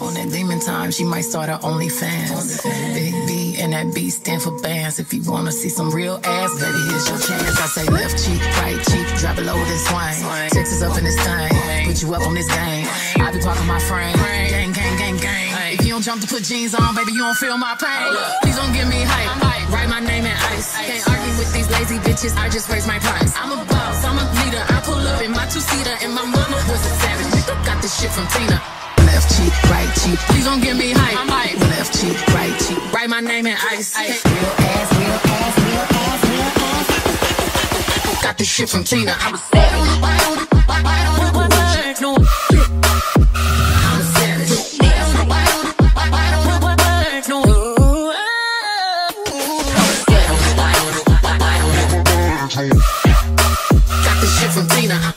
On that demon time, she might start her OnlyFans. Big B and that B stand for bands. If you wanna see some real ass, baby, here's your chance. I say left cheek, right cheek, drop it low this swing. Texas up in this thing, put you up on this game. I be parking my frame, gang, gang, gang, gang. If you don't jump to put jeans on, baby, you don't feel my pain. Please don't give me hype. Write my name in ice. Can't argue with these lazy bitches. I just raise my price. I'm a boss. I'm a leader. I pull up in my two seater, and my mama was a savage. Got this shit from Tina. Left cheek, right cheek. Please don't give me hype. I'm hype. Left cheek, right cheek. Write my name in ice. ice. Real ass, real ass, real ass, real ass. Got this shit from Tina. I'm a savage. Why don't, why, why don't. I'm a savage. Why don't, why, why don't. Got this shit from Tina.